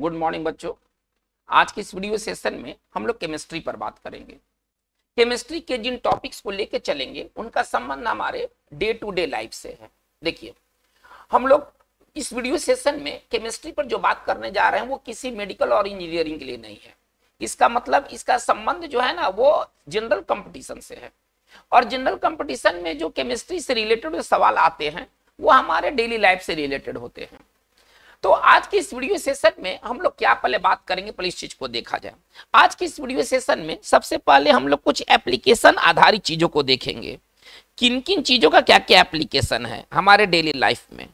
Good morning बच्चों। आज के इस वीडियो सेशन में हम लोग केमिस्ट्री पर बात करेंगे। केमिस्ट्री के जिन टॉपिक्स को लेकर चलेंगे, उनका संबंध हमारे डे टू डे लाइफ से है। देखिए, हम लोग इस वीडियो सेशन में केमिस्ट्री पर जो बात करने जा रहे हैं, वो किसी मेडिकल और इंजीनियरिंग के लिए नहीं है। इसका मतलब इसका संबंध जो है ना, वो जनरल कंपटीशन से है। और जनरल कंपटीशन में जो केमिस्ट्री से रिलेटेड सवाल आते हैं, वो हमारे डेली लाइफ से रिलेटेड होते हैं। तो आज की इस वीडियो सेशन में हम लोग क्या पहले बात करेंगे, पहले इस चीज़ को देखा जाए। आज की इस वीडियो सेशन में सबसे पहले हम लोग कुछ एप्लीकेशन आधारित चीज़ों को देखेंगे। किन किन चीज़ों का क्या क्या एप्लीकेशन है हमारे डेली लाइफ में?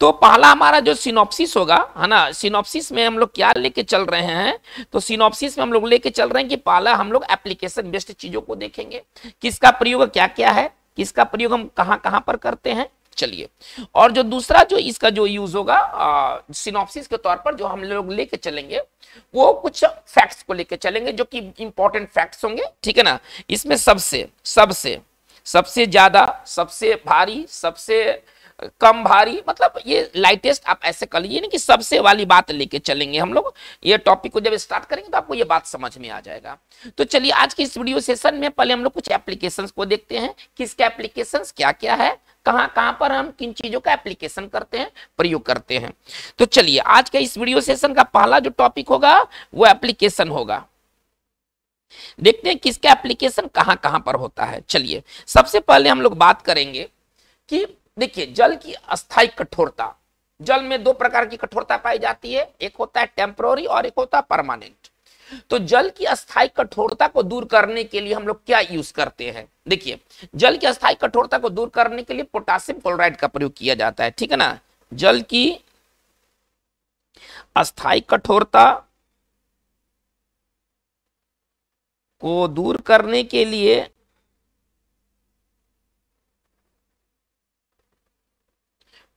तो पहला हमारा जो सिनॉप्सिस होगा, है ना, सिनॉप्सिस में हम लोग क्या लेके चल रहे हैं? तो सिनॉप्सिस में हम लोग लेके चल रहे हैं कि पहला हम लोग एप्लीकेशन बेस्ड चीज़ों को देखेंगे। किसका प्रयोग क्या क्या है? किसका प्रयोग हम कहाँ कहाँ पर करते हैं? चलिए। और जो दूसरा जो इसका जो यूज़ होगा सिनॉप्सिस के तौर पर जो हम लोग लेके चलेंगे, वो कुछ फैक्ट्स को लेके चलेंगे जो कि इंपॉर्टेंट फैक्ट्स होंगे, ठीक है ना? इसमें सबसे सबसे सबसे ज़्यादा, सबसे भारी, सबसे कम भारी मतलब ये लाइटेस्ट आप ऐसे कर लीजिए ना कि सबसे वाली बात लेके चलेंगे हम लोग। ये टॉपिक को जब स्टार्ट करेंगे तो आपको ये बात समझ में आ जाएगा। तो चलिए आज की इस वीडियो सेशन में पहले हम लोग कुछ एप्लीकेशंस को देखते हैं। किसके एप्लीकेशंस क्या क्या है, कहाँ कहाँ पर हम किन चीज़ों का एप्लीकेशन करते हैं, प्रयोग करते हैं। तो चलिए आज का इस वीडियो सेशन का पहला जो टॉपिक होगा, वो एप्लीकेशन होगा। देखते हैं किसका एप्लीकेशन कहाँ कहाँ पर होता है। चलिए, सबसे पहले हम लोग बात करेंगे कि देखिए, जल की अस्थायी कठोरता, जल में दो प्रकार की कठोरता पाई जाती है, एक होता है टेम्पोररी और एक होता है परमानेंट तो जल की अस्थायी कठोरता को दूर करने के लिए हम लोग क्या यूज़ करते हैं? देखिए, जल की अस्थायी कठोरता को दूर करने के लिए पोटासियम क्लोराइड का प्रयोग किया जाता है, ठीक है ना? जल की अस्थायी कठोरता को दूर करने के लिए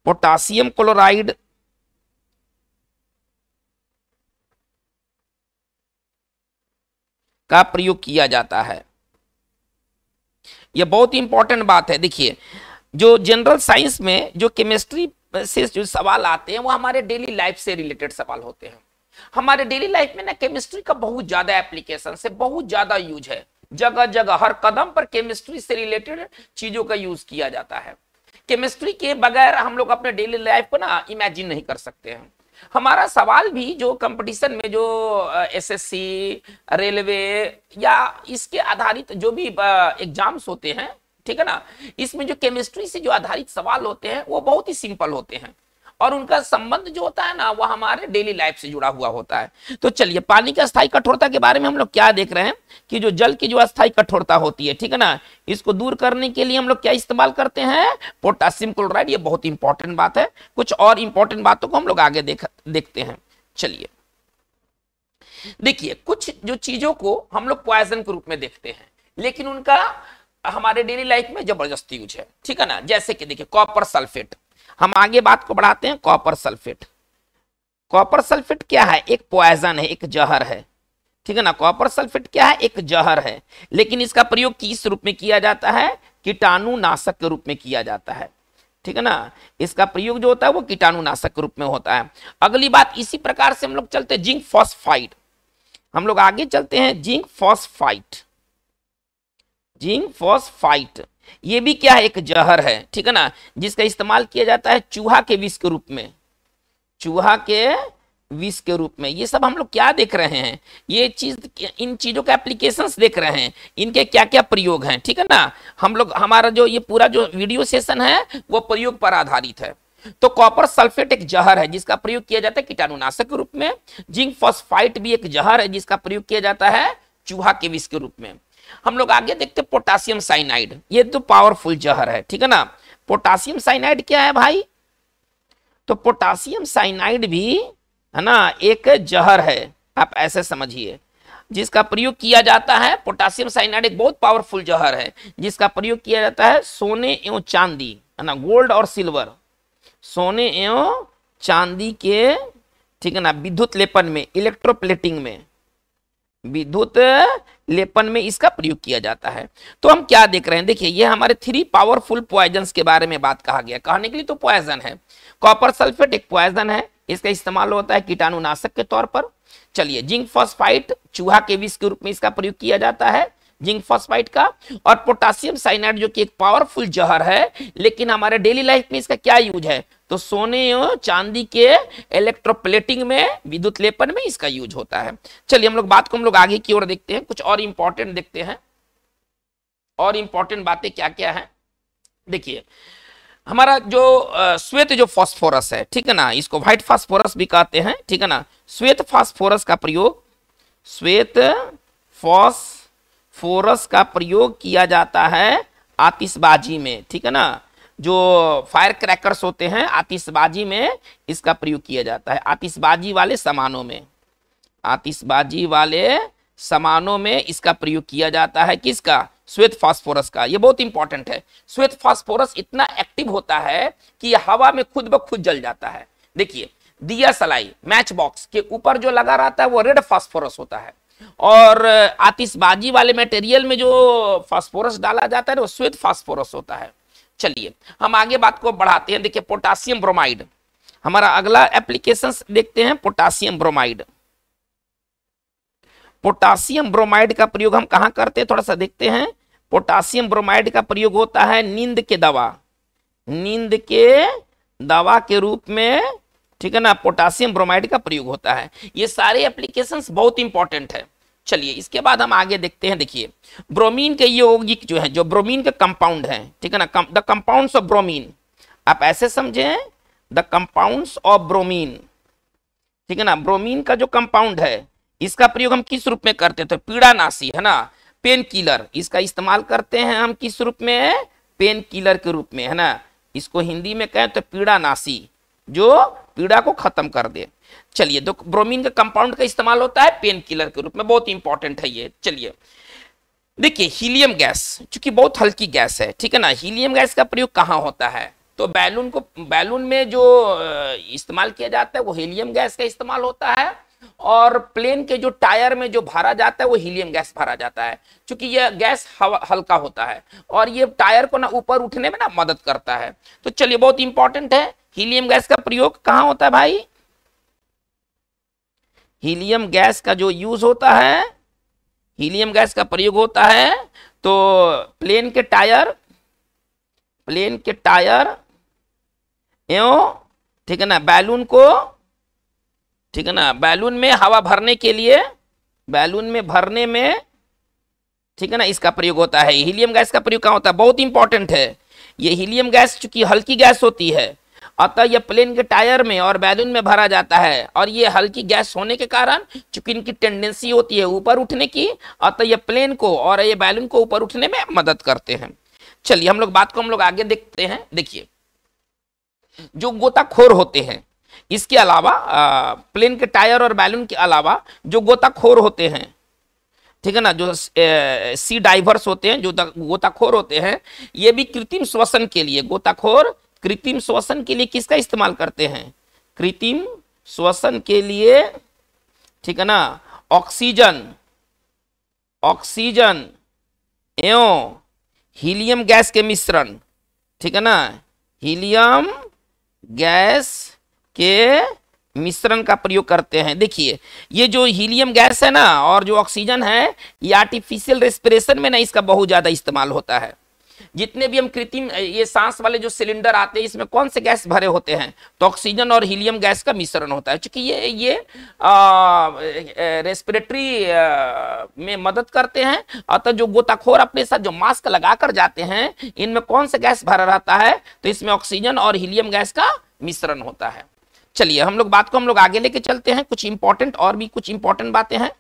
पोटासियम क्लोराइड का प्रयोग किया जाता है। यह बहुत ही इंपॉर्टेंट बात है। देखिए, जो जनरल साइंस में जो केमिस्ट्री से जो सवाल आते हैं, वो हमारे डेली लाइफ से रिलेटेड सवाल होते हैं। हमारे डेली लाइफ में ना केमिस्ट्री का बहुत ज़्यादा एप्लीकेशन से बहुत ज़्यादा यूज़ है। जगह जगह हर कदम पर केमिस्ट्री से रिलेटेड चीज़ों का यूज़ किया जाता है। केमिस्ट्री के बगैर हम लोग अपने डेली लाइफ को ना इमेजिन नहीं कर सकते हैं। हमारा सवाल भी जो कंपटीशन में जो एसएससी रेलवे या इसके आधारित जो भी एग्ज़ाम्स होते हैं, ठीक है ना? इसमें जो केमिस्ट्री से जो आधारित सवाल होते हैं, वो बहुत ही सिंपल होते हैं। और उनका संबंध जो होता है ना वो हमारे डेली लाइफ से जुड़ा हुआ होता है। तो चलिए, पानी की अस्थायी कठोरता के बारे में हम लोग क्या देख रहे हैं कि जो जल की जो अस्थायी कठोरता होती है, ठीक है ना? इसको दूर करने के लिए हम लोग क्या इस्तेमाल करते हैं? पोटासियम क्लोराइड, ये बहुत इंपॉर्टेंट बात है। कुछ और इंपॉर्टेंट बातों को हम लोग आगे देख, देखते हैं। चलिए। देखिए, कुछ जो चीज़ों को हम लोग पॉइजन के रूप में देखते हैं, लेकिन उनका हमारे डेली लाइफ में ज़बरदस्ती यूज़ है, ठीक है ना? जैसे कि देखिए कॉपर सल्फेट हम आगे बात को बढ़ाते हैं कॉपर सल्फेट कॉपर सल्फेट क्या है? एक पॉइजन है, एक जहर है. ठीक है ना? कॉपर सल्फेट क्या है? एक जहर है. लेकिन इसका प्रयोग किस रूप में किया जाता है? कीटाणु नाशक के रूप में किया जाता है. ठीक है ना? इसका प्रयोग जो होता है, वो कीटाणु नाशक के रूप में होता है. अगली बात, इसी प्रकार से हम लोग चलते हैं, जिंक फॉस्फाइड हम लोग आगे चलते हैं, जिंक फॉस्फाइट जिंक फॉस्फाइट ये भी क्या है? एक जहर है, ठीक है ना? जिसका इस्तेमाल किया जाता है चूहा के विष के रूप में। चूहा के विष के रूप में। ये सब हम लोग क्या देख रहे हैं? ये चीज़, इन चीज़ों का एप्लीकेशंस देख रहे हैं। इनके क्या क्या प्रयोग हैं, ठीक है ना? हम लोग, हमारा जो, ये पूरा जो वीडियो सेशन है, वो प्रयोग पर आधारित है। तो कॉपर सल्फेट एक जहर है, जिसका प्रयोग किया जाता है कीटाणुनाशक के रूप में। जिंक फॉस्फाइट भी एक जहर है, जिसका प्रयोग किया जाता है चूहा के विष के रूप में। हम लोग आगे देखते पोटासियम साइनाइड। ये तो पावरफुल जहर है, ठीक है ना? पोटासियम साइनाइड क्या है भाई? तो पोटासियम साइनाइड भी, है ना, एक जहर है। आप ऐसे समझिए। जिसका प्रयोग किया जाता है, पोटासियम साइनाइड एक बहुत पावरफुल जहर है। जिसका प्रयोग किया जाता है सोने एवं चांदी, है ना गोल्ड और सिल्वर सोने एवं चांदी के, ठीक है ना, विद्युत लेपन में इलेक्ट्रोप्लेटिंग में। विद्युत लेपन में इसका प्रयोग किया जाता है। तो हम क्या देख रहे हैं? देखिए, ये हमारे थ्री पावरफुल पॉइजन के बारे में बात कहा गया। कहने के लिए तो पॉइजन है। कॉपर सल्फेट एक पॉइजन है। इसका इस्तेमाल होता है कीटाणुनाशक के तौर पर। चलिए, जिंक फॉस्फाइट चूहा के विष के रूप में इसका प्रयोग किया जाता है, जिंक फॉस्फाइड का। और पोटासियम साइनाइड जो कि एक पावरफुल जहर है, लेकिन हमारे डेली लाइफ में इसका क्या यूज़ है? तो सोने और चांदी के इलेक्ट्रोप्लेटिंग में, विद्युत लेपन में इसका यूज़ होता है। चलिए हम लोग बात को हम लोग आगे की ओर देखते हैं। कुछ और इंपॉर्टेंट देखते हैं। और इंपॉर्टेंट बातें क्या क्या है? देखिए, हमारा जो श्वेत जो फास्फोरस है, ठीक है ना? इसको व्हाइट फास्फोरस भी कहते हैं, ठीक है ना? श्वेत फास्फोरस का प्रयोग, श्वेत फॉसफोरस का प्रयोग किया जाता है आतिशबाजी में, ठीक है ना? जो फायर क्रैकर्स होते हैं, आतिशबाजी में इसका प्रयोग किया जाता है। आतिशबाजी वाले सामानों में। आतिशबाजी वाले सामानों में इसका प्रयोग किया जाता है किसका? श्वेत फास्फोरस का। ये बहुत इंपॉर्टेंट है। श्वेत फास्फोरस इतना एक्टिव होता है कि हवा में खुद ब खुद जल जाता है। देखिए, दिया सलाई मैच बॉक्स के ऊपर जो लगा रहता है, वो रेड फास्फोरस होता है। और आतिशबाजी वाले मटेरियल में जो फास्फोरस डाला जाता है, वो श्वेत फास्फोरस होता है। चलिए, हम आगे बात को बढ़ाते हैं। देखिए, पोटासियम ब्रोमाइड। हमारा अगला एप्लीकेशन देखते हैं, पोटासियम ब्रोमाइड। पोटासियम ब्रोमाइड का प्रयोग हम कहाँ करते हैं? थोड़ा सा देखते हैं। पोटासियम ब्रोमाइड का प्रयोग होता है नींद के दवा। नींद के दवा के रूप में, ठीक है ना, पोटासियम ब्रोमाइड का प्रयोग होता है। ये सारे एप्लीकेशन बहुत इंपॉर्टेंट है। चलिए, इसके बाद हम आगे देखते हैं, देखिए ब्रोमीन के यौगिक जो है, जो ब्रोमीन के कंपाउंड है, ठीक है ना द कंपाउंड्स ऑफ़ ब्रोमीन आप ऐसे समझे द कंपाउंड्स ऑफ़ ब्रोमीन ठीक है ना ब्रोमीन का जो कंपाउंड है, इसका प्रयोग हम किस रूप में करते थे? पीड़ानाशी, है ना पेन किलर इसका इस्तेमाल करते हैं हम किस रूप में? पेन किलर के रूप में, है ना, इसको हिंदी में कहें तो पीड़ानाशी, जो पीड़ा को खत्म कर दे। चलिए तो ब्रोमीन का कंपाउंड का इस्तेमाल होता है पेन किलर के रूप में, बहुत इंपॉर्टेंट है ये, चलिए। देखिए हीलियम गैस चूँकि बहुत हल्की गैस है, ठीक है ना हीलियम गैस का प्रयोग कहाँ होता है? तो बैलून को, बैलून में जो इस्तेमाल किया जाता है, वो हीलियम गैस का इस्तेमाल होता है, और प्लेन के जो टायर में जो भरा जाता है, वो हीलियम गैस भरा जाता है। क्योंकि यह गैस हल्का होता है, और ये टायर को ना ऊपर उठने में ना मदद करता है। तो चलिए, बहुत इंपॉर्टेंट है हीलियम गैस का प्रयोग कहाँ होता है भाई? हीलियम गैस का जो यूज़ होता है, हीलियम गैस का प्रयोग होता है तो प्लेन के टायर, प्लेन के टायर, एवं, ठीक है ना, बैलून को, ठीक है ना, बैलून में हवा भरने के लिए, बैलून में भरने में, ठीक है ना, इसका प्रयोग होता है। हीलियम गैस का प्रयोग कहाँ होता है? बहुत इंपॉर्टेंट है। ये हीलियम गैस चूँकि हल्की गैस होती है अतः यह प्लेन के टायर में और बैलून में भरा जाता है। और ये हल्की गैस होने के कारण चूँकि इनकी टेंडेंसी होती है ऊपर उठने की। अतः ये प्लेन को और ये बैलून को ऊपर उठने में मदद करते हैं। चलिए हम लोग बात को हम लोग आगे देखते हैं। देखिए जो गोताखोर होते हैं इसके अलावा प्लेन के टायर और बैलून के अलावा जो गोताखोर होते हैं ठीक है ना जो ए, सी डाइवर्स होते हैं जो गोताखोर होते हैं ये भी कृत्रिम श्वसन के लिए। गोताखोर कृत्रिम श्वसन के लिए किसका इस्तेमाल करते हैं? कृत्रिम श्वसन के लिए, ठीक है ना? ऑक्सीजन ऑक्सीजन एवं हीलियम गैस के मिश्रण, ठीक है ना? हीलियम गैस के मिश्रण का प्रयोग करते हैं। देखिए, ये जो हीलियम गैस है ना, और जो ऑक्सीजन है, ये आर्टिफिशियल रेस्पिरेशन में ना इसका बहुत ज़्यादा इस्तेमाल होता है। जितने भी हम कृत्रिम ये सांस वाले जो सिलेंडर आते हैं, इसमें कौन से गैस भरे होते हैं? तो ऑक्सीजन और हीलियम गैस का मिश्रण होता है। क्योंकि ये ये रेस्पिरेटरी में मदद करते हैं, अतः जो गोताखोर अपने साथ जो मास्क लगाकर जाते हैं, इनमें कौन सा गैस भरा रहता है? तो इसमें ऑक्सीजन और हीलियम गैस का मिश्रण होता है। चलिए, हम लोग, बात को हम लोग आगे लेके चलते हैं। कुछ इंपॉर्टेंट और भी कुछ इंपॉर्टेंट बातें हैं।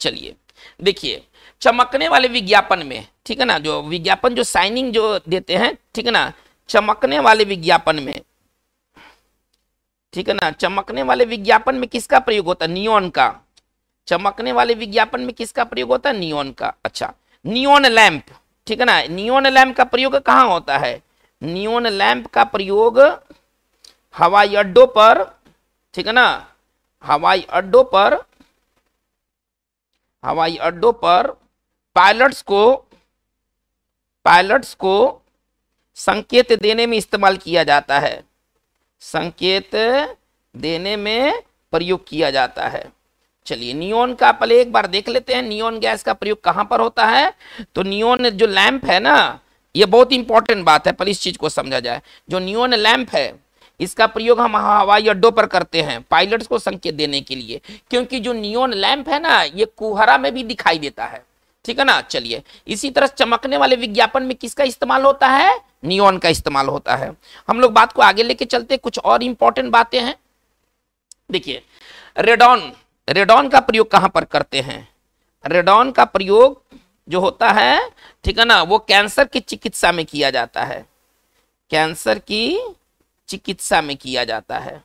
चलिए, देखिए चमकने वाले विज्ञापन में, ठीक है ना? जो विज्ञापन, जो साइनिंग जो देते हैं, ठीक है ना? चमकने वाले विज्ञापन में, ठीक है ना? चमकने वाले विज्ञापन में किसका प्रयोग होता है? नियोन का। चमकने वाले विज्ञापन में किसका प्रयोग होता है? नियोन का। अच्छा नियोन लैंप ठीक है ना? नियोन लैंप का प्रयोग कहाँ होता है? नियोन लैंप का प्रयोग हवाई अड्डों पर, ठीक है ना? हवाई अड्डों पर, हवाई अड्डों पर पायलट्स को पायलट्स को संकेत देने में इस्तेमाल किया जाता है। संकेत देने में प्रयोग किया जाता है। चलिए, नियोन का पहले एक बार देख लेते हैं, नियोन गैस का प्रयोग कहाँ पर होता है? तो नियोन जो लैंप है ना, ये बहुत इंपॉर्टेंट बात है पहले इस चीज़ को समझा जाए। जो नियोन लैंप है, इसका प्रयोग हम हवाई अड्डों पर करते हैं, पायलट्स को संकेत देने के लिए। क्योंकि जो नियोन लैंप है ना, ये कुहरा में भी दिखाई देता है। ठीक है ना? चलिए, इसी तरह चमकने वाले विज्ञापन में किसका इस्तेमाल होता है? नियोन का इस्तेमाल होता है। हम लोग बात को आगे लेके चलते कुछ और इंपॉर्टेंट बातें हैं। देखिए रेडॉन रेडॉन का प्रयोग कहाँ पर करते हैं? रेडॉन का प्रयोग जो होता है, ठीक है ना, वो कैंसर की चिकित्सा में किया जाता है। कैंसर की चिकित्सा में किया जाता है।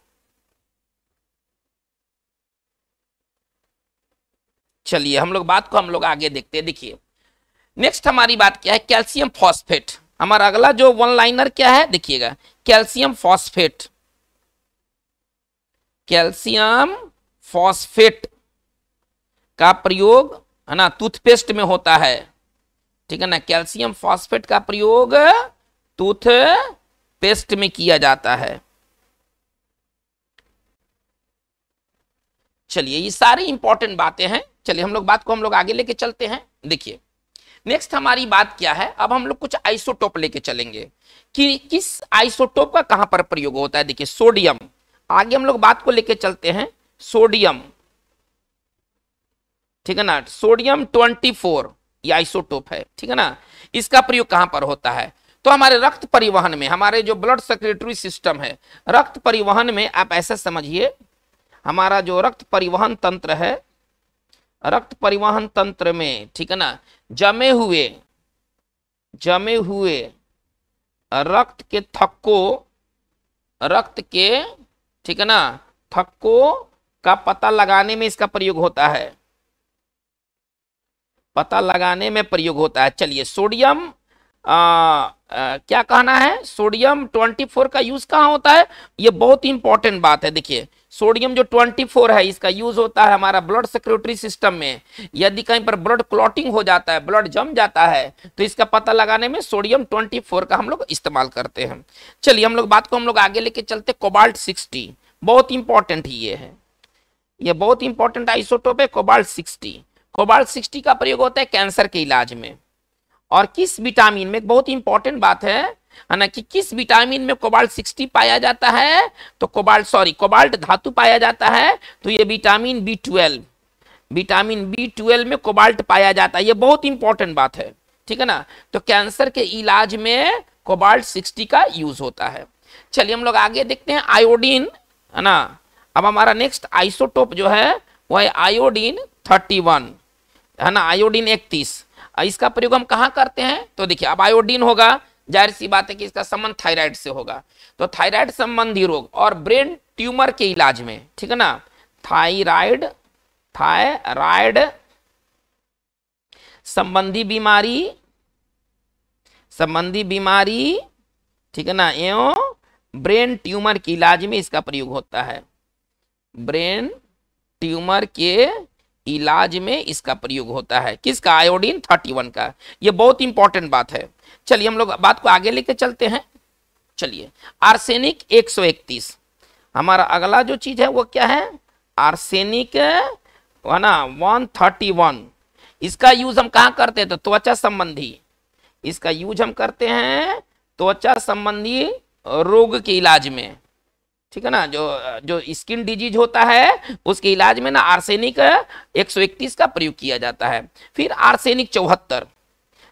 चलिए, हम लोग बात को हम लोग आगे देखते हैं। देखिए नेक्स्ट हमारी बात क्या है? कैल्शियम फॉस्फेट हमारा अगला जो वन लाइनर क्या है? देखिएगा, कैल्शियम फॉस्फेट कैल्शियम फॉस्फेट का प्रयोग, है ना टूथपेस्ट में होता है। ठीक है ना? कैल्शियम फॉस्फेट का प्रयोग टूथ पेस्ट में किया जाता है। चलिए, ये सारी इंपॉर्टेंट बातें हैं। चलिए हम लोग बात को हम लोग आगे लेके चलते हैं। देखिए नेक्स्ट हमारी बात क्या है? अब हम लोग कुछ आइसोटोप लेके चलेंगे कि किस आइसोटोप का कहाँ पर प्रयोग होता है? देखिए सोडियम आगे हम लोग बात को लेके चलते हैं। सोडियम ठीक है ना? सोडियम 24 ये आइसोटोप है। ठीक है ना? इसका प्रयोग कहाँ पर होता है? तो हमारे रक्त परिवहन में, हमारे जो ब्लड सेक्रेटरी सिस्टम है, रक्त परिवहन में आप ऐसा समझिए, हमारा जो रक्त परिवहन तंत्र है रक्त परिवहन तंत्र में ठीक है ना? जमे हुए जमे हुए रक्त के थक्को रक्त के ठीक है ना? थक्को का पता लगाने में इसका प्रयोग होता है। पता लगाने में प्रयोग होता है। चलिए सोडियम आ, आ, क्या कहना है? सोडियम 24 का यूज़ कहाँ होता है? ये बहुत इंपॉर्टेंट बात है। देखिए सोडियम जो 24 है, इसका यूज़ होता है हमारा ब्लड सेक्रेटरी सिस्टम में। यदि कहीं पर ब्लड क्लॉटिंग हो जाता है, ब्लड जम जाता है तो इसका पता लगाने में सोडियम 24 का हम लोग इस्तेमाल करते हैं। चलिए हम लोग बात को हम लोग आगे लेके चलते, कोबाल्ट 60 बहुत इंपॉर्टेंट ये है। ये बहुत इंपॉर्टेंट आइसोटोप है, कोबाल्ट 60 कोबाल्ट 60 का प्रयोग होता है कैंसर के इलाज में। और किस विटामिन में? बहुत इंपॉर्टेंट बात है कि किस विटामिन में कोबाल्ट 60 पाया जाता है? तो कोबाल्ट, सॉरी, कोबाल्ट धातु पाया जाता है तो ये vitamin B twelve, vitamin B twelve में कोबाल्ट पाया जाता है। ये बहुत इंपॉर्टेंट बात है, ठीक है ना? तो कैंसर के इलाज में कोबाल्ट 60 का यूज़ होता है। चलिए हम लोग आगे देखते हैं, आयोडीन, है ना? अब हमारा नेक्स्ट आइसोटोप जो है, वो है आयोडीन 31 है ना? आयोडीन 31 इसका प्रयोग हम कहाँ करते हैं? तो देखिए, अब आयोडीन होगा ज़ाहिर सी बात है कि इसका संबंध थायराइड से होगा। तो थायराइड संबंधी रोग और ब्रेन ट्यूमर के इलाज में, ठीक है ना? थायराइड थायराइड संबंधी बीमारी संबंधी बीमारी, ठीक है ना? एवं ब्रेन ट्यूमर के इलाज में इसका प्रयोग होता है। ब्रेन ट्यूमर के इलाज में इसका प्रयोग होता है। किसका? आयोडीन 31 का। ये बहुत इंपॉर्टेंट बात है। चलिए हम लोग बात को आगे लेके चलते हैं। चलिए, आर्सेनिक 131 हमारा अगला जो चीज़ है वो क्या है? आर्सेनिक है ना 131 इसका यूज़ हम कहा करते हैं? तो त्वचा संबंधी। इसका यूज़ हम करते हैं त्वचा संबंधी रोग के इलाज में। ठीक है ना, जो जो स्किन डिज़ीज़ होता है, उसके इलाज में ना आर्सेनिक 131 का प्रयोग किया जाता है। फिर आर्सेनिक चौहत्तर।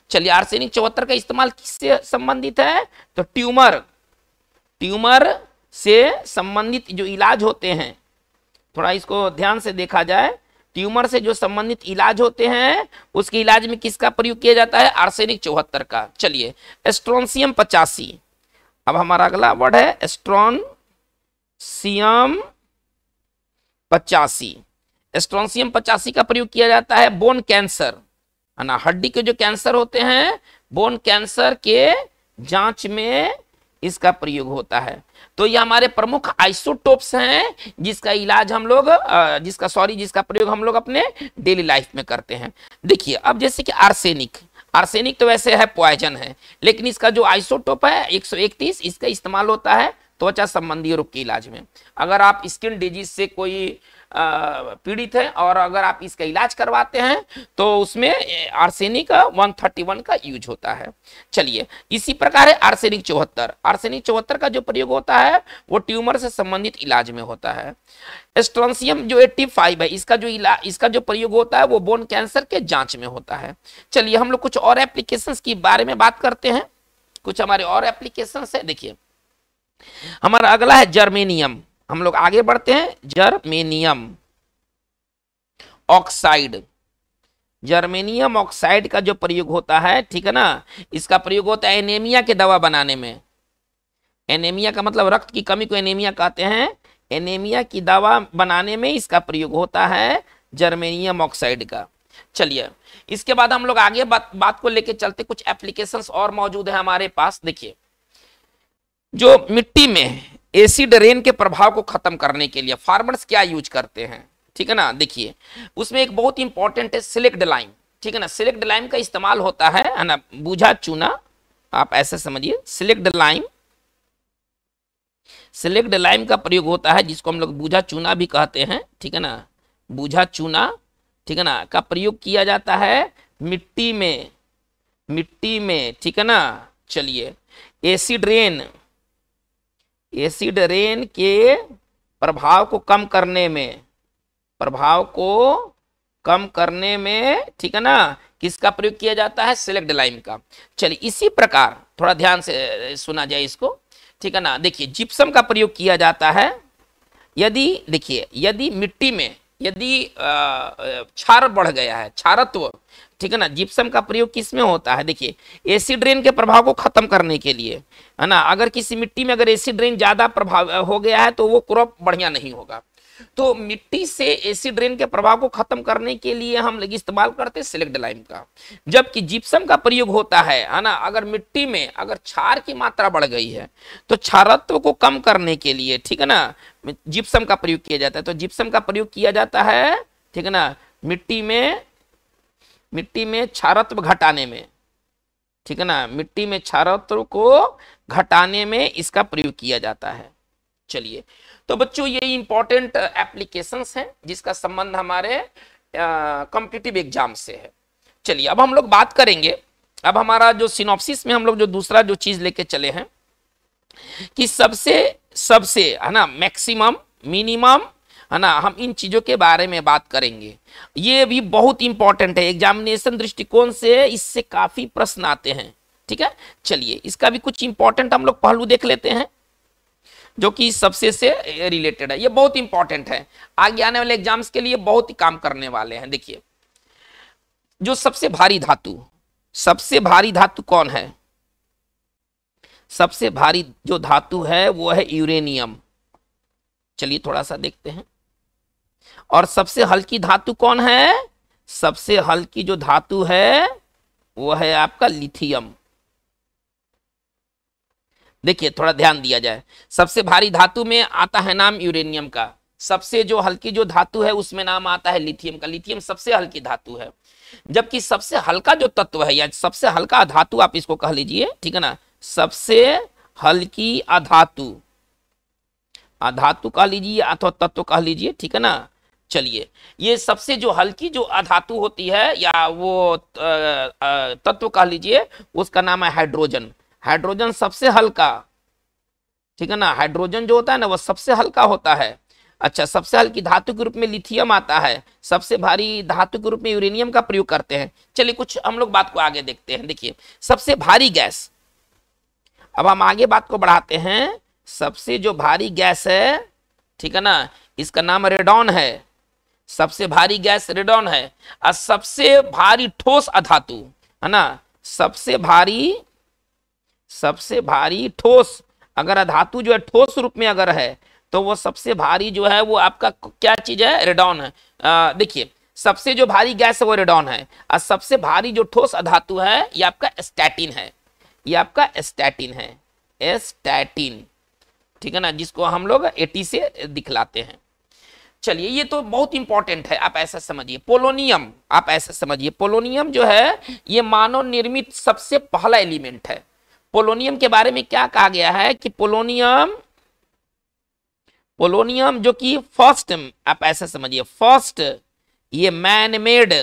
चलिए आर्सेनिक चौहत्तर का इस्तेमाल किससे संबंधित है? तो ट्यूमर ट्यूमर से संबंधित जो इलाज होते हैं, थोड़ा इसको ध्यान से देखा जाए, ट्यूमर से जो संबंधित इलाज होते हैं, उसके इलाज में किसका प्रयोग किया जाता है? आर्सेनिक चौहत्तर का। चलिए, एस्ट्रोनसियम पचासी। अब हमारा अगला वर्ड है एस्ट्रॉन सियम पचासी। एस्ट्रोनसियम पचासी का प्रयोग किया जाता है बोन कैंसर। ना हड्डी के जो कैंसर होते हैं, बोन कैंसर के जाँच में इसका प्रयोग होता है। तो ये हमारे प्रमुख आइसोटोप्स हैं, जिसका इलाज हम लोग जिसका, सॉरी, जिसका प्रयोग हम लोग अपने डेली लाइफ में करते हैं। देखिए, अब जैसे कि आर्सेनिक आर्सेनिक तो वैसे है पॉइजन है, लेकिन इसका जो आइसोटोप है 131 इसका इस्तेमाल होता है त्वचा संबंधी रोग के इलाज में। अगर आप स्किन डिज़ीज़ से कोई पीड़ित है और अगर आप इसका इलाज करवाते हैं तो उसमें आर्सेनिक 131 का यूज़ होता है। चलिए, इसी प्रकार है आर्सेनिक चौहत्तर। आर्सेनिक चौहत्तर का जो प्रयोग होता है, वो ट्यूमर से संबंधित इलाज में होता है। स्ट्रॉन्सियम जो 85 है, इसका जो इलाज इसका जो प्रयोग होता है, वो बोन कैंसर के जाँच में होता है। चलिए, हम लोग कुछ और एप्लीकेशन के बारे में बात करते हैं। कुछ हमारे और एप्लीकेशन है। देखिए, हमारा अगला है जर्मेनियम। हम लोग आगे बढ़ते हैं। Germanium oxide. जर्मेनियम ऑक्साइड का जो प्रयोग होता है, ठीक है ना? इसका प्रयोग होता है एनेमिया के दवा बनाने में। एनेमिया का मतलब रक्त की कमी को एनेमिया कहते हैं। एनेमिया की दवा बनाने में इसका प्रयोग होता है जर्मेनियम ऑक्साइड का। चलिए, इसके बाद हम लोग आगे बात बात को लेके चलते। कुछ एप्लीकेशंस और मौजूद है हमारे पास। देखिए, जो मिट्टी में एसिड रेन के प्रभाव को खत्म करने के लिए फार्मर्स क्या यूज़ करते हैं? ठीक है ना? देखिए, उसमें एक बहुत इंपॉर्टेंट है सिलेक्ट लाइम ठीक है ना? सिलेक्ट लाइम का इस्तेमाल होता है है ना? बूझा चूना, आप ऐसे समझिए सिलेक्ट लाइम सिलेक्ट लाइम का प्रयोग होता है, जिसको हम लोग बूझा चूना भी कहते हैं, ठीक है ना? बूझा चूना, ठीक है ना? का प्रयोग किया जाता है मिट्टी में मिट्टी में, ठीक है ना? चलिए, एसिड रेन. एसिड रेन के प्रभाव को कम करने में, प्रभाव को कम करने में, ठीक है ना? किसका प्रयोग किया जाता है? सिलेक्ट लाइम का। चलिए, इसी प्रकार, थोड़ा ध्यान से सुना जाए इसको, ठीक है ना? देखिए, जिप्सम का प्रयोग किया जाता है। यदि, देखिए, यदि मिट्टी में यदि क्षार बढ़ गया है, क्षारत्व, ठीक है ना? जिप्सम का प्रयोग किसमें होता है? देखिए एसिड ड्रेन के प्रभाव को खत्म करने के लिए, है ना? अगर किसी मिट्टी में अगर एसिड ड्रेन ज़्यादा प्रभाव हो गया है तो वो क्रॉप बढ़िया नहीं होगा। तो मिट्टी से एसिड रेन के प्रभाव को खत्म करने के लिए हम लोग इस्तेमाल करते हैं सिलेक्ट लाइम का। जबकि जिप्सम का प्रयोग होता है है ना? अगर मिट्टी में अगर क्षार की मात्रा बढ़ गई है तो क्षारत्व को कम करने के लिए, ठीक है ना? जिप्सम का प्रयोग किया जाता है। तो जिप्सम का प्रयोग किया जाता है, ठीक है ना? मिट्टी में मिट्टी में क्षारत्व घटाने में, ठीक है ना? मिट्टी में क्षारत्व को घटाने में इसका प्रयोग किया जाता है। चलिए। तो बच्चों, ये इंपॉर्टेंट एप्लीकेशन हैं, जिसका संबंध हमारे कॉम्पिटिटिव एग्ज़ाम से है। चलिए, अब हम लोग बात करेंगे। अब हमारा जो सिनॉप्सिस में हम लोग जो दूसरा जो चीज़ लेके चले हैं, कि सबसे सबसे, है ना मैक्सिमम मिनिमम है ना, हम इन चीज़ों के बारे में बात करेंगे। ये भी बहुत इंपॉर्टेंट है। एग्जामिनेशन दृष्टिकोण से इससे काफ़ी प्रश्न आते हैं। ठीक है? चलिए, इसका भी कुछ इंपॉर्टेंट हम लोग पहलू देख लेते हैं। जो कि सबसे से रिलेटेड है। ये बहुत इंपॉर्टेंट है। आगे आने वाले एग्ज़ाम्स के लिए बहुत ही काम करने वाले हैं। देखिए, जो सबसे भारी धातु, सबसे भारी धातु कौन है? सबसे भारी जो धातु है, वो है यूरेनियम चलिए थोड़ा सा देखते हैं। और सबसे हल्की धातु कौन है? सबसे हल्की जो धातु है, वो है आपका लिथियम देखिए, थोड़ा ध्यान दिया जाए। सबसे भारी धातु में आता है नाम यूरेनियम का। सबसे जो हल्की जो धातु है, उसमें नाम आता है लिथियम का। लिथियम सबसे हल्की धातु है। जबकि सबसे हल्का जो तत्व है, या सबसे हल्का धातु आप इसको कह लीजिए, ठीक है ना? सबसे हल्की अधातु। अधातु कह लीजिए अथवा तत्व कह लीजिए, ठीक है ना? चलिए, ये सबसे जो हल्की जो अधातु होती है, या वो तत्व कह लीजिए, उसका नाम है हाइड्रोजन। हाइड्रोजन सबसे हल्का, ठीक है ना? हाइड्रोजन जो होता है ना, वो सबसे हल्का होता है। अच्छा सबसे हल्की धातु के रूप में लिथियम आता है। सबसे भारी धातु के रूप में यूरेनियम का प्रयोग करते हैं। चलिए कुछ हम लोग बात को आगे देखते हैं। देखिए, सबसे भारी गैस। अब हम आगे बात को बढ़ाते हैं। सबसे जो भारी गैस है, ठीक है ना? इसका नाम रेडॉन है। सबसे भारी गैस रेडॉन है। और सबसे भारी ठोस अधातु, है ना? सबसे भारी सबसे भारी ठोस, अगर अधातु जो है ठोस रूप में अगर है तो वो सबसे भारी जो है, वो आपका क्या चीज़ है? रेडॉन है। देखिए, सबसे जो भारी गैस है वो रेडॉन है, और सबसे भारी जो ठोस अधातु है, ये आपका स्टैटिन है। ये आपका स्टैटिन है। एस्टैटिन, ठीक है ना? जिसको हम लोग एटी से दिखलाते हैं। चलिए, ये तो बहुत इंपॉर्टेंट है, आप ऐसा समझिए। पोलोनियम, आप ऐसा समझिए। पोलोनियम जो है, ये मानव निर्मित सबसे पहला एलिमेंट है। पोलोनियम के बारे में क्या कहा गया है कि पोलोनियम पोलोनियम जो कि फ़र्स्ट आप ऐसे समझिए फ़र्स्ट ये मैन मेड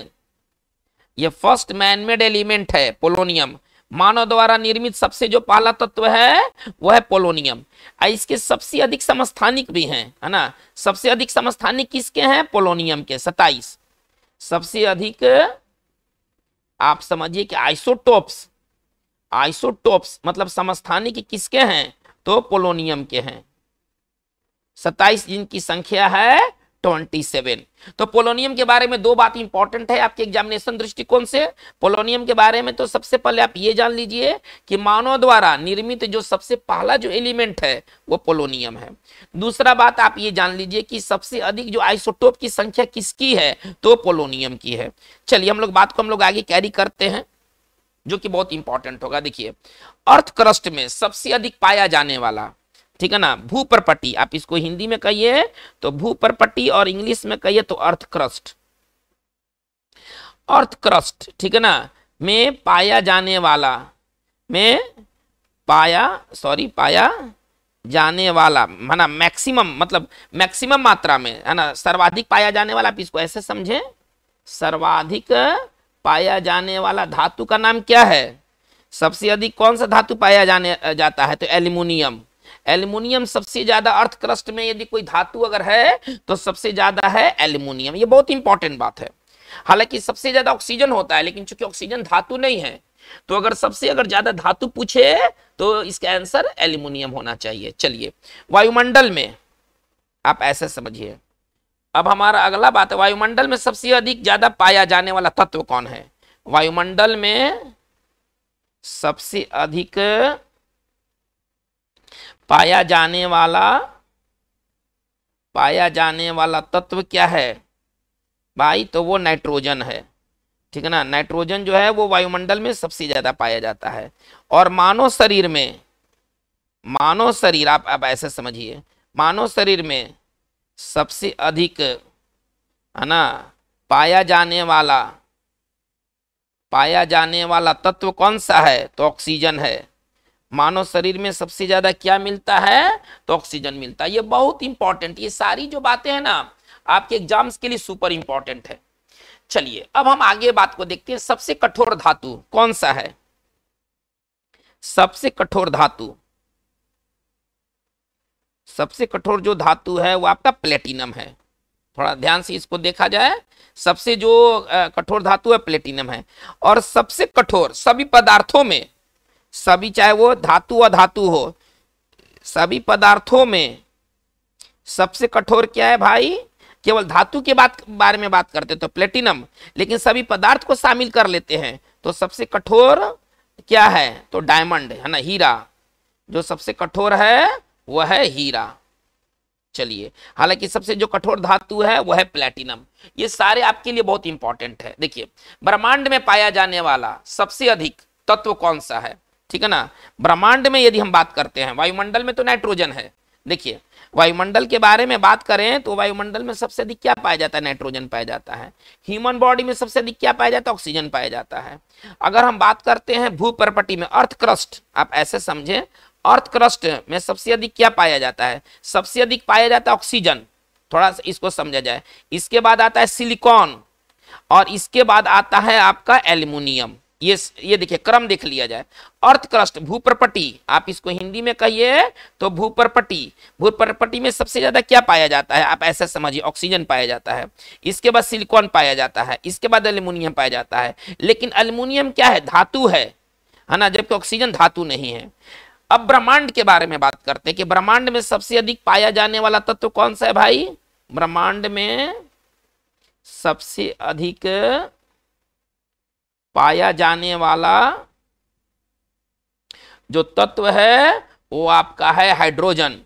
ये फ़र्स्ट मैनमेड एलिमेंट है पोलोनियम। मानव द्वारा निर्मित सबसे जो पहला तत्व है वह है पोलोनियम। इसके सबसे अधिक समस्थानिक भी हैं, है ना? सबसे अधिक समस्थानिक किसके हैं? पोलोनियम के सताइस सबसे अधिक, आप समझिए कि आइसोटोप्स आइसोटोप्स मतलब समस्थानिक किसके हैं? तो पोलोनियम के हैं। सत्ताईस जिनकी संख्या है ट्वेंटी सेवन तो पोलोनियम के बारे में दो बात इंपॉर्टेंट है आपके एग्जामिनेशन दृष्टिकोण से। पोलोनियम के बारे में तो सबसे पहले आप ये जान लीजिए कि मानव द्वारा निर्मित जो सबसे पहला जो एलिमेंट है, वो पोलोनियम है। दूसरा बात आप ये जान लीजिए कि सबसे अधिक जो आइसोटोप की संख्या किसकी है तो पोलोनियम की है। चलिए हम लोग बात को हम लोग आगे कैरी करते हैं। जो कि बहुत इंपॉर्टेंट होगा। देखिए अर्थ क्रस्ट में सबसे अधिक पाया जाने वाला, ठीक है ना भू परपट्टी आप इसको हिंदी में कहिए तो भू परपट्टी और इंग्लिश में कहिए तो अर्थ क्रस्ट अर्थ क्रस्ट ठीक है ना, में पाया जाने वाला, में पाया सॉरी पाया जाने वाला, है ना मैक्सिमम मतलब मैक्सिमम मात्रा में, है ना, सर्वाधिक पाया जाने वाला, आप इसको ऐसे समझे, सर्वाधिक पाया जाने वाला धातु का नाम क्या है? सबसे अधिक कौन सा धातु पाया जाने, जाता है? तो एल्यूमिनियम। एल्यूमिनियम सबसे ज़्यादा अर्थ क्रस्ट में यदि कोई धातु अगर है तो सबसे ज़्यादा है एल्यूमिनियम। ये बहुत इंपॉर्टेंट बात है। हालाँकि सबसे ज़्यादा ऑक्सीजन होता है, लेकिन चूँकि ऑक्सीजन धातु नहीं है तो अगर सबसे, अगर ज़्यादा धातु पूछे तो इसका आंसर एल्यूमिनियम होना चाहिए। चलिए, वायुमंडल में आप ऐसे समझिए। अब हमारा अगला बात है वायुमंडल में सबसे अधिक ज़्यादा पाया जाने वाला तत्व कौन है? वायुमंडल में सबसे अधिक पाया जाने वाला, पाया जाने वाला तत्व क्या है? भाई तो वो नाइट्रोजन है। ठीक है ना? नाइट्रोजन जो है, वो वायुमंडल में सबसे ज़्यादा पाया जाता है। और मानव शरीर में, मानव शरीर, आप आप ऐसे समझिए। मानव शरीर में सबसे अधिक, है ना, पाया जाने वाला, पाया जाने वाला तत्व कौन सा है? तो ऑक्सीजन है। मानव शरीर में सबसे ज़्यादा क्या मिलता है? तो ऑक्सीजन मिलता है। ये बहुत इंपॉर्टेंट ये सारी जो बातें हैं ना, आपके एग्ज़ाम्स के लिए सुपर इंपॉर्टेंट है। चलिए, अब हम आगे बात को देखते हैं। सबसे कठोर धातु कौन सा है? सबसे कठोर धातु सबसे कठोर जो धातु है, वो आपका प्लेटिनम है। थोड़ा ध्यान से इसको देखा जाए, सबसे जो कठोर धातु है प्लेटिनम है। और सबसे कठोर, सभी पदार्थों में, सभी चाहे वो धातु अधातु हो, सभी पदार्थों में सबसे कठोर क्या है भाई? केवल धातु के बात, बारे में बात करते तो प्लेटिनम लेकिन सभी पदार्थ को शामिल कर लेते हैं। तो सबसे कठोर क्या है? तो डायमंड है ना, हीरा। जो सबसे कठोर है वह है हीरा। चलिए, हालाँकि सबसे जो कठोर धातु है, वह है प्लेटिनम ये सारे आपके लिए बहुत इंपॉर्टेंट है। देखिए, ब्रह्मांड में पाया जाने वाला सबसे अधिक तत्व कौन सा है? ठीक है ना? ब्रह्मांड में यदि हम बात करते हैं, वायुमंडल में तो नाइट्रोजन है। देखिए, वायुमंडल के बारे में बात करें तो वायुमंडल में सबसे अधिक क्या पाया जाता है? नाइट्रोजन पाया जाता है। ह्यूमन बॉडी में सबसे अधिक क्या पाया जाता है? ऑक्सीजन पाया जाता है। अगर हम बात करते हैं भू परपटी में अर्थ क्रस्ट आप ऐसे समझे अर्थ क्रस्ट में सबसे अधिक क्या पाया जाता है? सबसे अधिक पाया जाता है ऑक्सीजन। थोड़ा सा इसको समझा जाए। इसके बाद आता है सिलिकॉन और इसके बाद आता है आपका एल्यूमिनियम। ये ये देखिए, क्रम देख लिया जाए। अर्थ क्रस्ट भूप्रपटी। आप इसको हिंदी में कहिए तो भूप्रपटी। भूप्रपटी में सबसे ज़्यादा क्या पाया जाता है? आप ऐसा समझिए, ऑक्सीजन पाया जाता है। इसके बाद सिलिकॉन पाया जाता है। इसके बाद एल्यूमिनियम पाया जाता है। लेकिन एल्यूमिनियम क्या है? धातु है। है ना? जबकि ऑक्सीजन धातु नहीं है। अब ब्रह्मांड के बारे में बात करते हैं कि ब्रह्मांड में सबसे अधिक पाया जाने वाला तत्व कौन सा है भाई? ब्रह्मांड में सबसे अधिक पाया जाने वाला जो तत्व है, वो आपका है हाइड्रोजन।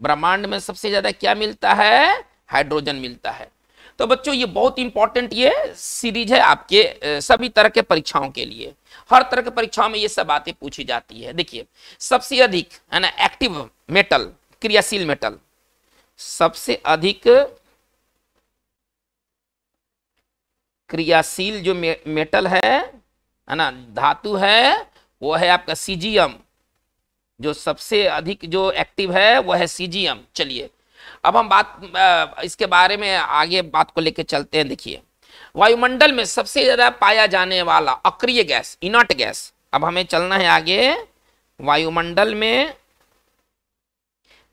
ब्रह्मांड में सबसे ज़्यादा क्या मिलता है? हाइड्रोजन मिलता है। तो बच्चों, ये बहुत इंपॉर्टेंट ये सीरीज़ है आपके सभी तरह के परीक्षाओं के लिए। हर तरह के परीक्षाओं में ये सब बातें पूछी जाती है। देखिए सबसे अधिक है ना एक्टिव मेटल क्रियाशील मेटल सबसे अधिक क्रियाशील जो मे, मेटल है है ना धातु है वो है आपका सीजीएम जो सबसे अधिक जो एक्टिव है वो है सीजीएम चलिए अब हम बात इसके बारे में आगे बात को लेकर चलते हैं। देखिए वायुमंडल में सबसे ज़्यादा पाया जाने वाला अक्रिय गैस इनट गैस। अब हमें चलना है आगे। वायुमंडल में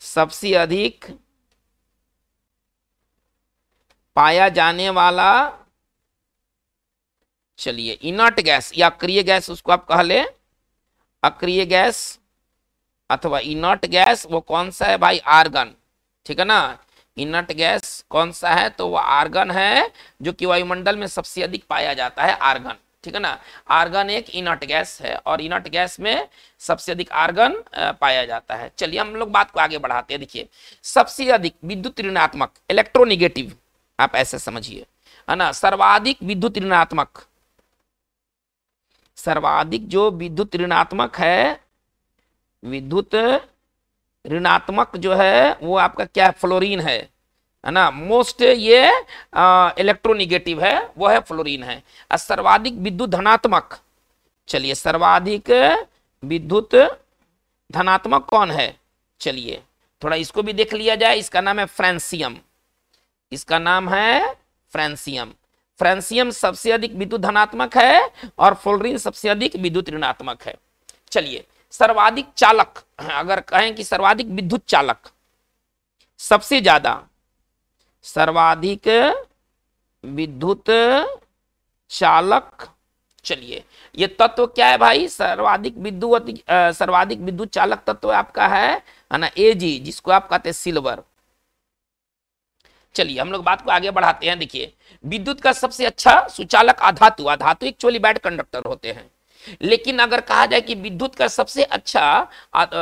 सबसे अधिक पाया जाने वाला, चलिए इनट गैस या अक्रिय गैस उसको आप कह ले। अक्रिय गैस अथवा इनट गैस वो कौन सा है भाई? आर्गन। ठीक है ना? इनट गैस कौन सा है? तो वो आर्गन है, जो कि वायुमंडल में सबसे अधिक पाया जाता है आर्गन ठीक है ना? आर्गन एक इनट गैस है और इनट गैस में सबसे अधिक आर्गन पाया जाता है। चलिए हम लोग बात को आगे बढ़ाते हैं। देखिए, सबसे अधिक विद्युत ऋणात्मक इलेक्ट्रोनिगेटिव आप ऐसे समझिए, है ना? सर्वाधिक विद्युत ऋणात्मक। सर्वाधिक जो विद्युत ऋणात्मक है, विद्युत ऋणात्मक जो है, वो आपका क्या है? फ्लोरीन है। है ना? मोस्ट ये इलेक्ट्रोनिगेटिव है, वो है फ्लोरीन है। और सर्वाधिक विद्युत धनात्मक। चलिए, सर्वाधिक विद्युत धनात्मक कौन है? चलिए, थोड़ा इसको भी देख लिया जाए। इसका नाम है फ्रेंसियम। इसका नाम है फ्रेंसियम। फ्रेंसियम सबसे अधिक विद्युत धनात्मक है और फ्लोरीन सबसे अधिक विद्युत ऋणात्मक है। चलिए सर्वाधिक चालक, अगर कहें कि सर्वाधिक विद्युत चालक, सबसे ज़्यादा सर्वाधिक विद्युत चालक, चलिए, ये तत्व क्या है भाई? सर्वाधिक विद्युत सर्वाधिक विद्युत चालक तत्व आपका है ना एजी जिसको आप कहते हैं सिल्वर। चलिए, हम लोग बात को आगे बढ़ाते हैं, देखिए, विद्युत का सबसे अच्छा सुचालक आधातु आधातु एक्चुअली बैड कंडक्टर होते हैं। लेकिन अगर कहा जाए कि विद्युत का सबसे अच्छा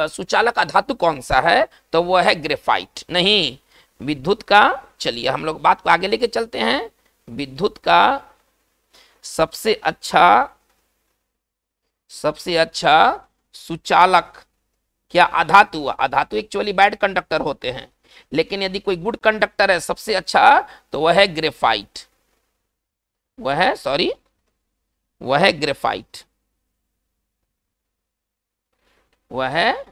सुचालक अधातु कौन सा है? तो वह है ग्रेफाइट। नहीं, विद्युत का, चलिए हम लोग बात को आगे लेके चलते हैं। विद्युत का सबसे अच्छा सबसे अच्छा सुचालक क्या? अधातु। अधातु एक्चुअली बैड कंडक्टर होते हैं। लेकिन यदि कोई गुड कंडक्टर है, सबसे अच्छा तो वह है ग्रेफाइट। वह है सॉरी वह है ग्रेफाइट। वह है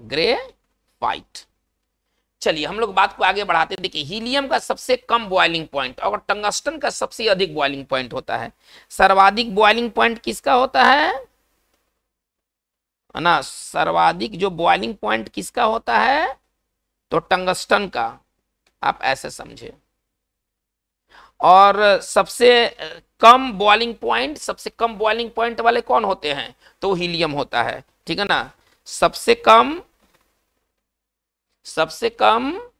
ग्रेफाइट चलिए, हम लोग बात को आगे बढ़ाते हैं। देखिए, हीलियम का सबसे कम बॉइलिंग पॉइंट और टंगस्टन का सबसे अधिक बॉइलिंग पॉइंट होता है। सर्वाधिक बॉइलिंग पॉइंट किसका होता है? ना, सर्वाधिक जो बॉइलिंग पॉइंट किसका होता है? तो टंगस्टन का। आप ऐसे समझे और सबसे कम बॉइलिंग पॉइंट सबसे कम बॉइलिंग पॉइंट वाले कौन होते हैं? तो हीलियम होता है। ठीक है ना? सबसे कम सबसे कम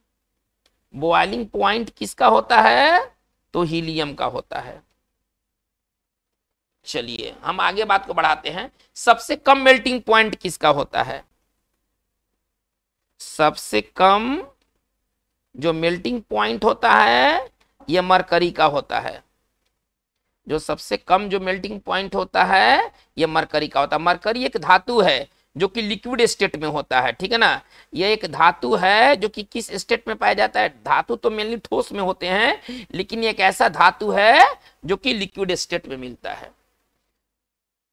बॉइलिंग पॉइंट किसका होता है? तो हीलियम का होता है। चलिए, हम आगे बात को बढ़ाते हैं। सबसे कम मेल्टिंग पॉइंट किसका होता है? सबसे कम जो मेल्टिंग पॉइंट होता है यह मरकरी का होता है। जो सबसे कम जो मेल्टिंग पॉइंट होता है यह मरकरी का होता है। मरकरी एक धातु है। जो कि लिक्विड स्टेट में होता है, ठीक है ना? यह एक धातु है जो कि किस स्टेट में पाया जाता है? धातु तो मेनली ठोस में होते हैं, लेकिन एक ऐसा धातु है जो कि लिक्विड स्टेट में मिलता है।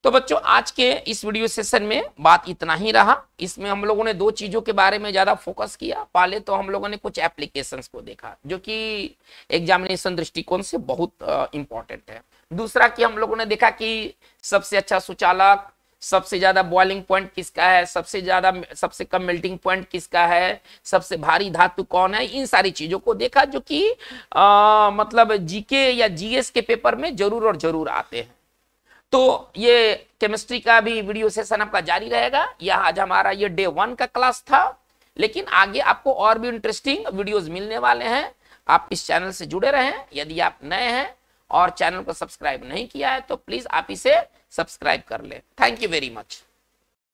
तो बच्चों, आज के इस वीडियो सेशन में बात इतना ही रहा। इसमें हम लोगों ने दो चीज़ों के बारे में ज़्यादा फोकस किया। पहले तो हम लोगों ने कुछ एप्लीकेशंस को देखा, जो कि एग्जामिनेशन दृष्टिकोण से बहुत इंपॉर्टेंट है। दूसरा कि हम लोगों ने देखा कि सबसे अच्छा सुचालक सबसे ज़्यादा बॉइलिंग पॉइंट किसका है? सबसे ज़्यादा, सबसे कम मेल्टिंग पॉइंट किसका है? सबसे भारी धातु कौन है? इन सारी चीज़ों को देखा जो कि मतलब जीके या जीएस के पेपर में ज़रूर और ज़रूर आते हैं। तो ये केमिस्ट्री का भी वीडियो सेशन आपका जारी रहेगा। यह आज हमारा ये डे वन का क्लास था। लेकिन आगे आपको और भी इंटरेस्टिंग वीडियोस मिलने वाले हैं। आप इस चैनल से जुड़े रहें। यदि आप नए हैं और चैनल को सब्सक्राइब नहीं किया है तो प्लीज़ आप इसे सब्सक्राइब कर ले। Thank you very much